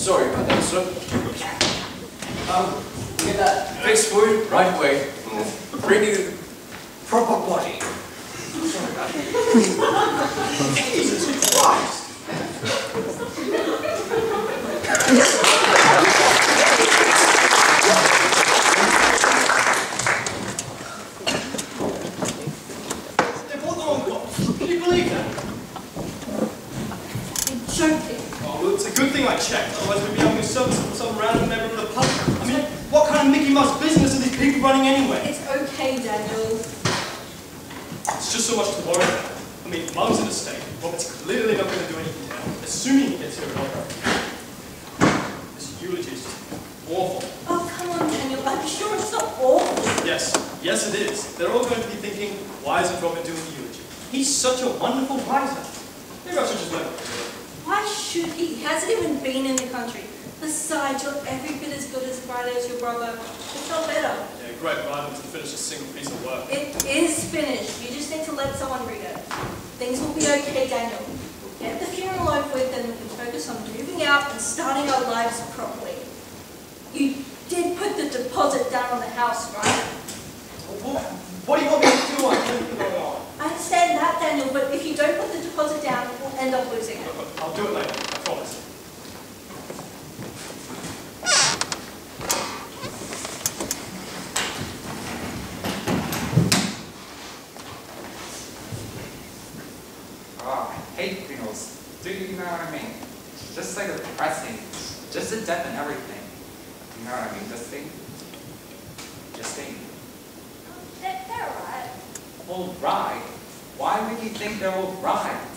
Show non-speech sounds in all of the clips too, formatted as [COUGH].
Sorry about that, sir. Um, get that fixed for you right away. Bring you the proper body. Sorry about that. Jesus Christ! Sure. Well, it's a good thing I checked, otherwise we'd be having some service some random member of the public. I mean, what kind of Mickey Mouse business are these people running anyway? It's okay, Daniel. It's just so much to worry about. I mean, Mum's in a state. Robert's clearly not going to do anything now, assuming he gets here at all. This eulogy is awful. Oh, come on, Daniel. I'm sure it's not awful. Yes. Yes, it is. They're all going to be thinking, why isn't Robert doing the eulogy? He's such a wonderful writer. Maybe I should just let him do it. Why should he? He hasn't even been in the country. Besides, you're every bit as good as Friday as your brother, It's not better. Yeah, great rival to finish a single piece of work. It is finished. You just need to let someone read it. Things will be okay, Daniel. We'll get the funeral over with and we can focus on moving out and starting our lives properly. You did put the deposit down on the house, right? What, what do you want me to do? I don't. I understand that, Daniel, but if you don't put the deposit down, end up losing it. I'll do it later, I promise. Ah, I hate funerals. Do you know what I mean? Just like the pressing, Just the death and everything. You know what I mean, Justine? thing. They're, they're alright. Alright? Why would you think they're alright?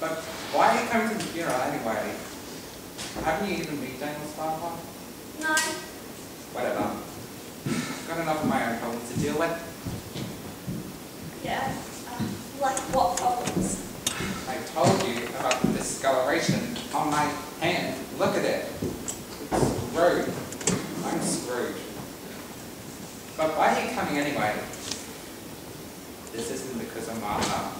But why come to here anyway? Haven't you even read Daniel's Starfire? No. Whatever. I've got enough of my own problems to deal with. Yeah. Uh, like what problems? I told you about the discoloration on my hand. Look at it. It's screwed. I'm screwed. But why are you coming anyway? This isn't because I'm Martha.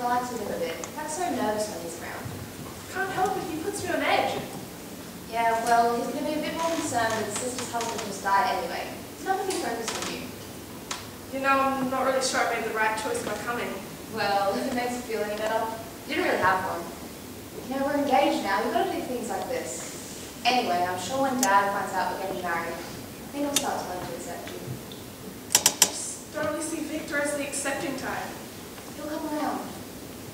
Relax a bit. bit. That's so nervous when he's around. Can't help if he puts you on edge. Yeah, well, he's going to be a bit more concerned that sister's husband just died anyway. It's not going to be focused on you. You know, I'm not really sure I made the right choice by coming. Well, if it makes you feel any better, you didn't really have one. You know, we're engaged now. We've got to do things like this. Anyway, I'm sure when Dad finds out we're getting married, I think he'll start to learn to accept you. I just don't really see Victor as the accepting type. He'll come around.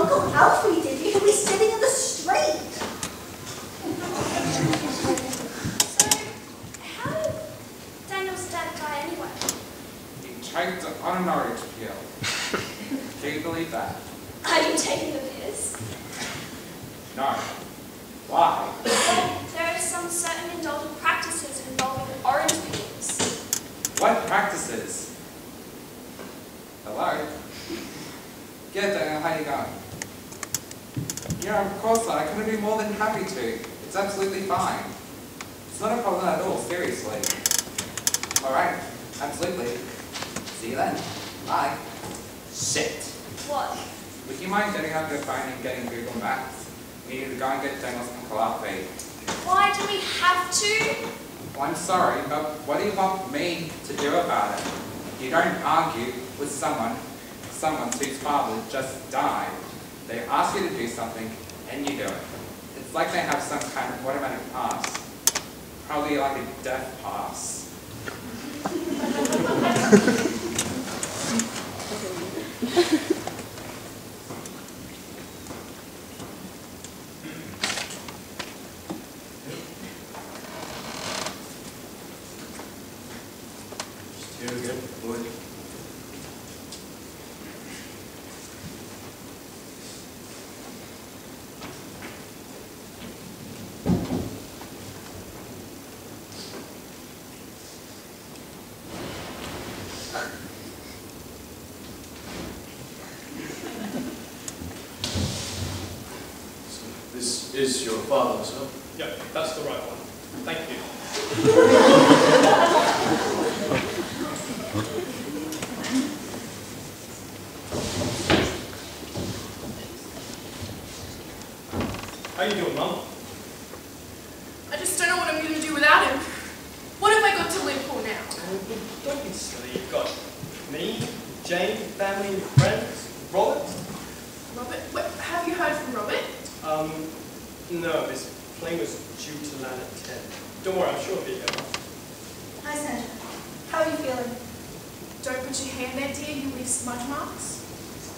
Uncle Alfie, did you? He'll be sitting in the street. So, how did Daniel's dad die anyway? He choked on an orange peel. [LAUGHS] Do you believe that? Are you taking the piss? No. Why? Well, there are some certain indulgent practices involving orange peels. What practices? Hello? Good, Daniel, how you going? Yeah, of course, I couldn't be more than happy to. It's absolutely fine. It's not a problem at all, seriously. Alright, absolutely. See you then. Bye. Shit. What? Would you mind getting out your phone and getting Google Maps? We need to go and get Daniel's Uncle Alfie. Why do we have to? Well, I'm sorry, but what do you want me to do about it? You don't argue with someone, someone whose father just died. They ask you to do something, and you do it. It's like they have some kind of automatic pass. Probably like a death pass This is your father's, huh? Yeah, that's the right one. Thank you. How you doing, Mum? I just don't know what I'm going to do without him. What have I got to live for now? Don't be silly. You've got me, Jane, family, friends, Robert. Robert, what, have you heard from Robert? Um, no, this plane was due to land at 10. Don't worry, I'm sure it'll be here. Hi, Sandra. How are you feeling? Don't put your hand there, dear, you leave smudge marks.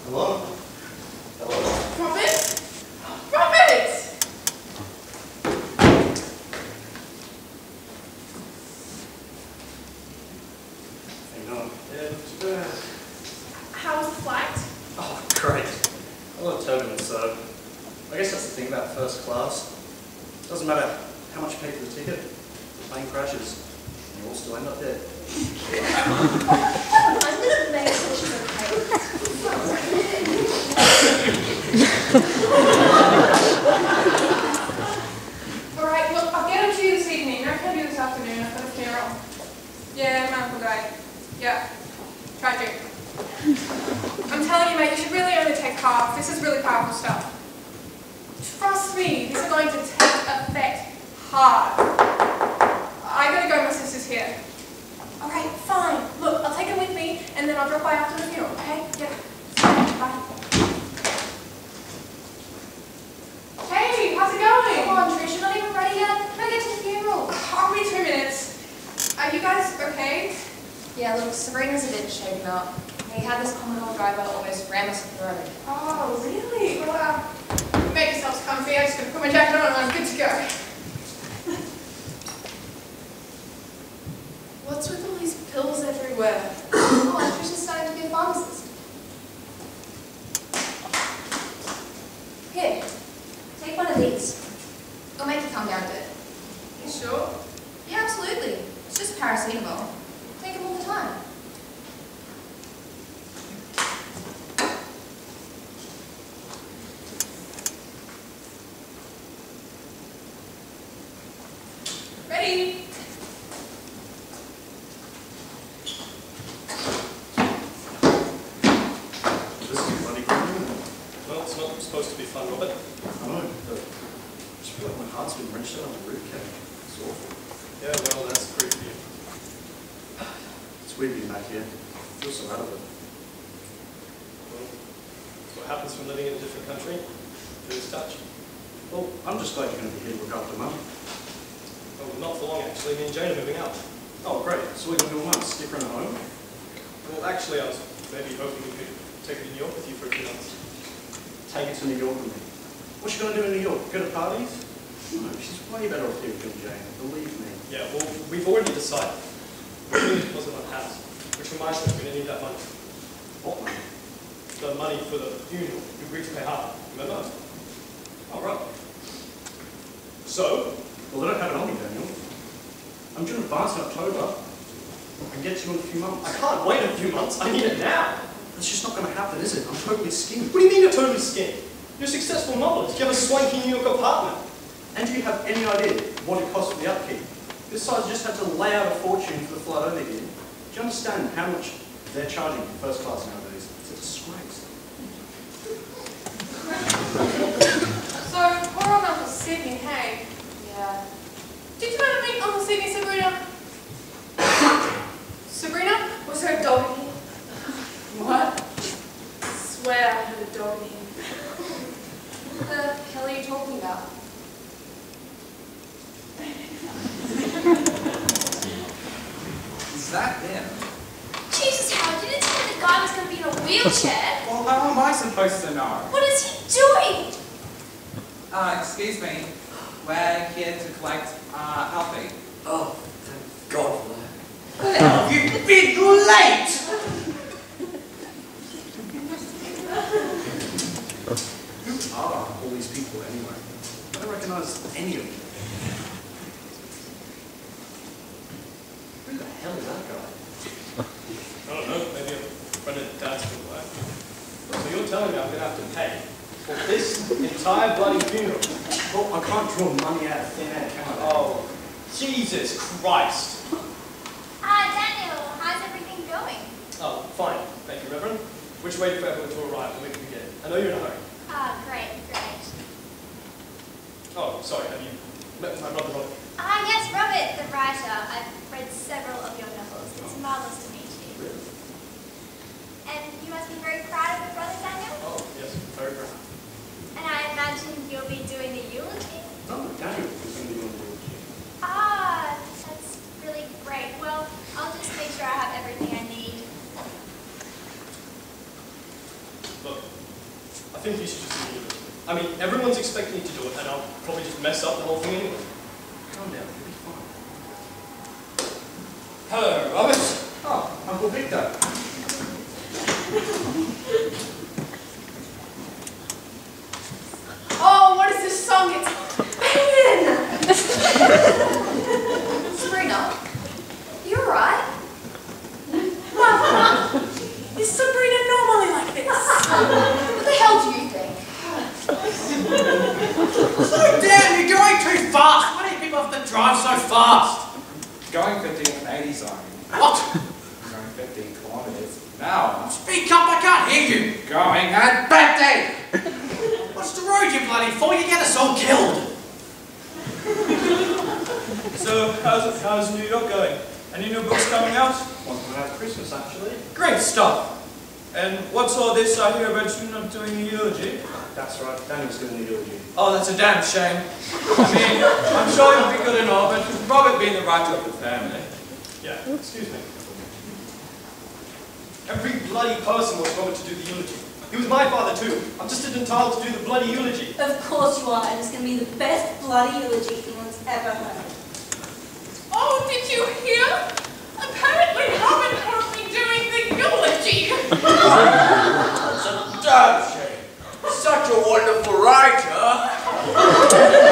Hello? Hello? Robert? Robert! Hang on. Yeah, not too bad. How was the flight? Oh, great. A lot of turbulence, so I guess that's the thing about first class. It Doesn't matter how much you pay for the ticket, the plane crashes, and you all still end up dead. I'm make sure she's okay. Alright, look, I'll get to you this evening. No can do this afternoon. I've got a funeral. Yeah. Yeah. Tragic. I'm telling you, mate, you should really only take half. This is really powerful stuff. Trust me, this is going to take effect hard. I gotta go, my sister's here. Alright, fine. Look, I'll take him with me, and then I'll drop by after the funeral, okay? Yeah. Bye. Hey, how's it going? Come on, Trish, you're not even ready yet. Better get to the funeral. I'll be two minutes. Are you guys okay? Yeah, look, Serena's a bit shaken up. We had this Commodore driver almost ram us off the road. Oh, really? Well, uh, make yourselves comfy. I'm just going to put my jacket on and I'm good to go. What's with all these pills everywhere? Oh, Trish is starting to be a pharmacist. Here, take one of these. It'll make you come down a bit. You sure? Yeah, absolutely. It's just paracetamol. Take them all the time. Ready? This is bloody criminal. Well, it's not supposed to be fun, Robert. I know, but I just feel like my heart's been wrenched out of the root cage. It's awful. Yeah, well, that's creepy. It's weird being back here. I feel so out of it. Well, that's what happens from living in a different country. Lose touch. Well, I'm just glad you're going to be here to look after Mum. not for long actually. Me and Jane are moving out. Oh, great. So we're going to do a month, stick her in home. Well, actually, I was maybe hoping you could take her to New York with you for a few months. Take her to New York with me. What's she going to do in New York? Go to parties? No, she's way better off here with Jane, believe me. Yeah, well, we've already decided. A deposit on the house, which reminds me, we're going to need that money. What money? The money for the funeral. You agreed to pay half. Remember? All right. So, Well, I don't have it on me, Daniel. I'm due in advance in October. I can get you in a few months. I can't wait a few months. I need it now. It's just not going to happen, is it? I'm totally skinned. What do you mean you're totally skinned? You're a successful novelist. You have a swanky New York apartment. And do you have any idea what it costs for the upkeep? This you just had to lay out a fortune for the flight over here. Do you understand how much they're charging for first class nowadays? It's a disgrace. So, poor old Uncle Sydney, hey? Yeah. Did you ever meet Uncle Sydney, Sabrina? [COUGHS] Sabrina? Was there a dog in here? What? Swear I had a dog in here. What the hell are you talking about? Is that him? Jesus, Howard, you didn't tell me the guy was going to be in a wheelchair. Well, how am I supposed to know? What is he doing? Uh, excuse me. We're here to collect, uh, Alfie. Oh, thank God for that. Where the hell have you been? You're late! Who are all these people anyway? I don't recognise any of them. Who the hell is that guy? I don't know, maybe a friend of dad's from work. So you're telling me I'm going to have to pay for this entire bloody funeral? Well, I can't draw money out of thin air, can I? Oh, Jesus Christ. Ah, Daniel, how's everything going? Oh, fine. Thank you, Reverend. Which way for everyone to arrive and we can begin? I know you're in a hurry. Ah, great, great. Oh, sorry, have you met my brother Robert? Ah, yes, Robert, the writer. I've read several of your novels. It's marvelous to meet you. Really? And you must be very proud of your brother, Daniel? Oh, yes, very proud. And I imagine you'll be doing the eulogy? No, Daniel was going to be on the Ah, that's really great. Well, I'll just make sure I have everything I need. Look, I think you should just do it. I mean, everyone's expecting you to do it, and I'll probably just mess up the whole thing anyway. Calm down, you'll be fine. Hello, Robert. Oh, Uncle Victor. Oh, what is this song? It's banging! Sabrina? You alright? Mama, is Sabrina normally like this? What the hell do you think? Slow down, you're going too fast. Why do you people have to drive so fast? Going 50 in an 80 zone. What? Going 50 kilometers an hour. Speak up, I can't hear you. Going at 50! What's the road, you bloody fool? You get us all killed. So, how's, how's New York going? Any new books coming out? Wasn't going to have Christmas, actually. Great stuff! And what's all this I hear about you not doing the eulogy? That's right, Daniel's doing the eulogy. Oh, that's a damn shame. I mean, I'm sure you'll be good and all, but Robert being the writer of the family. Yeah, excuse me. Every bloody person was Robert to do the eulogy. He was my father too. I'm just entitled to do the bloody eulogy. Of course you are, and it's going to be the best bloody eulogy anyone's ever heard. Oh, did you hear? Apparently Robin won't be doing the eulogy. It's a damn shame. Such a wonderful writer. [LAUGHS]